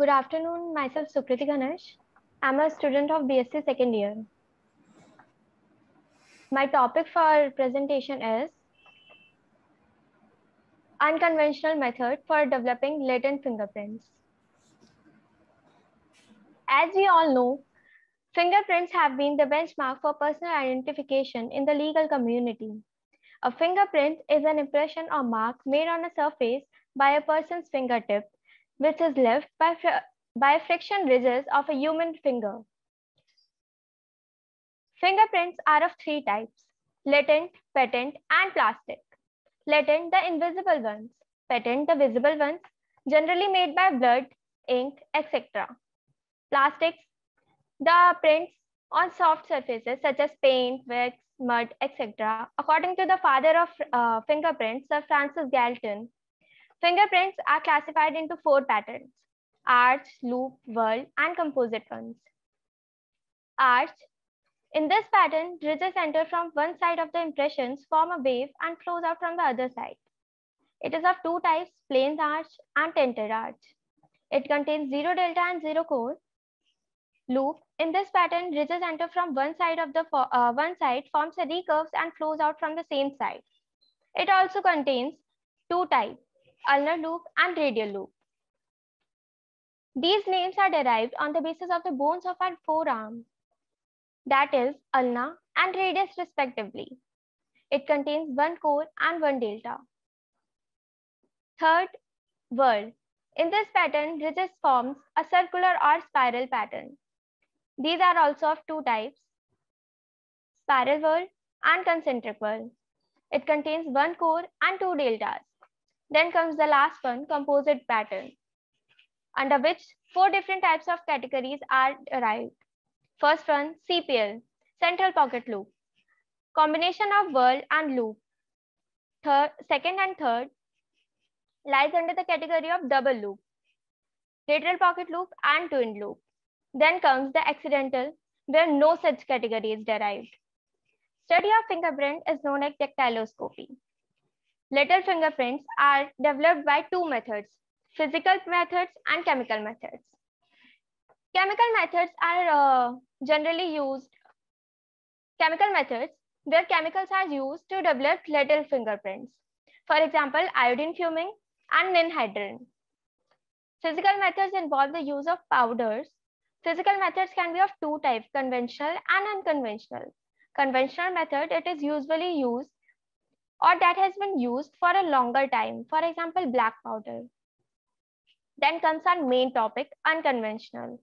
Good afternoon, myself Sukriti Ghanash. I'm a student of BSc second year. My topic for presentation is unconventional method for developing latent fingerprints. As we all know, fingerprints have been the benchmark for personal identification in the legal community. A fingerprint is an impression or mark made on a surface by a person's fingertip, which is left by, by friction ridges of a human finger. Fingerprints are of three types, latent, patent, and plastic. Latent, the invisible ones. Patent, the visible ones, generally made by blood, ink, etc. Plastics, the prints on soft surfaces such as paint, wax, mud, etc. According to the father of uh, fingerprints, Sir Francis Galton, fingerprints are classified into four patterns, arch, loop, whorl, and composite ones. Arch. In this pattern, ridges enter from one side of the impressions, form a wave, and flows out from the other side. It is of two types, plain arch and tented arch. It contains zero delta and zero core. Loop. In this pattern, ridges enter from one side of the uh, one side, forms a recurves and flows out from the same side. It also contains two types, ulnar loop and radial loop. These names are derived on the basis of the bones of our forearm, that is ulna and radius respectively. It contains one core and one delta. Third, whorl. In this pattern, ridges forms a circular or spiral pattern. These are also of two types, spiral whorl and concentric whorl. It contains one core and two deltas. Then comes the last one, composite pattern, under which four different types of categories are derived. First one, CPL, central pocket loop. Combination of whorl and loop. Third, second and third lies under the category of double loop, lateral pocket loop and twin loop. Then comes the accidental, where no such category is derived. Study of fingerprint is known as dactyloscopy. Lateral fingerprints are developed by two methods, physical methods and chemical methods. Chemical methods are uh, generally used, chemical methods where chemicals are used to develop lateral fingerprints. For example, iodine fuming and ninhydrin. Physical methods involve the use of powders Physical methods can be of two types, conventional and unconventional. Conventional method, it is usually used or that has been used for a longer time. For example, black powder. Then comes our main topic, unconventional.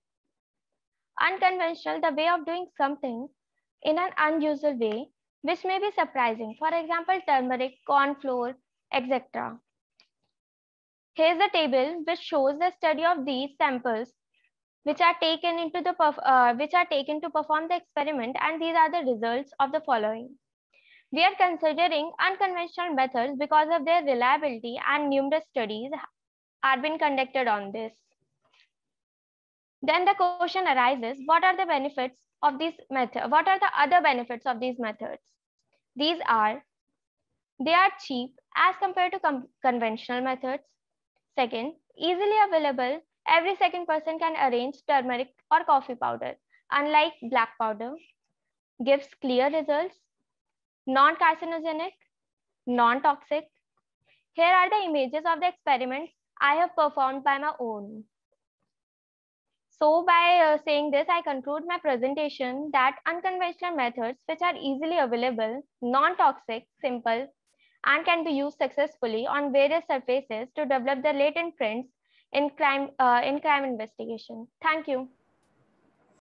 Unconventional, the way of doing something in an unusual way, which may be surprising. For example, turmeric, corn flour, etc. Here's a table which shows the study of these samples which are taken into the uh, which are taken to perform the experiment and these are the results of the following. We are considering unconventional methods because of their reliability and numerous studies are being conducted on this. Then the question arises, what are the benefits of these methods? What are the other benefits of these methods? These are, they are cheap as compared to conventional methods. Second, easily available Every second person can arrange turmeric or coffee powder, unlike black powder. Gives clear results, non-carcinogenic, non-toxic. Here are the images of the experiments I have performed by my own. So by uh, saying this, I conclude my presentation that unconventional methods which are easily available, non-toxic, simple, and can be used successfully on various surfaces to develop the latent prints in crime uh, in crime investigation. Thank you.